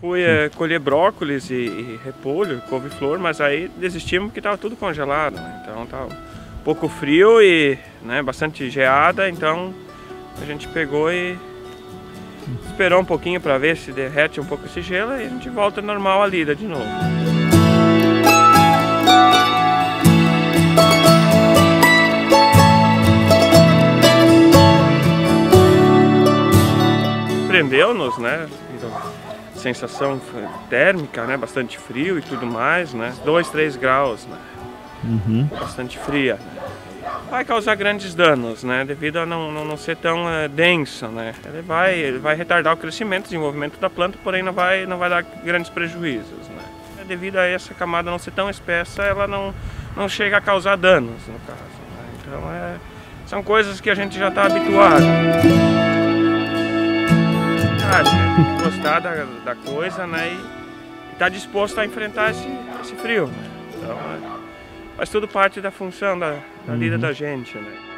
Fui é, colher brócolis e, e repolho, couve-flor, mas aí desistimos porque estava tudo congelado. Né? Então estava um pouco frio e né, bastante geada, então a gente pegou e esperou um pouquinho para ver se derrete um pouco esse gelo e a gente volta normal a lida de novo. Prendeu-nos, né? Sensação térmica, né? Bastante frio e tudo mais, né? 2, 3 graus, né? Uhum. Bastante fria. Vai causar grandes danos, né? Devido a não, não, não ser tão é, denso, né? Ele vai, ele vai retardar o crescimento, o desenvolvimento da planta, porém não vai, não vai dar grandes prejuízos, né? Devido a essa camada não ser tão espessa, ela não, não chega a causar danos, no caso. Né? Então, é, são coisas que a gente já está habituado né? Tem que gostar da, da coisa, né? E estar tá disposto a enfrentar esse, esse frio. Então, é, faz tudo parte da função da, da uhum. vida da gente, né?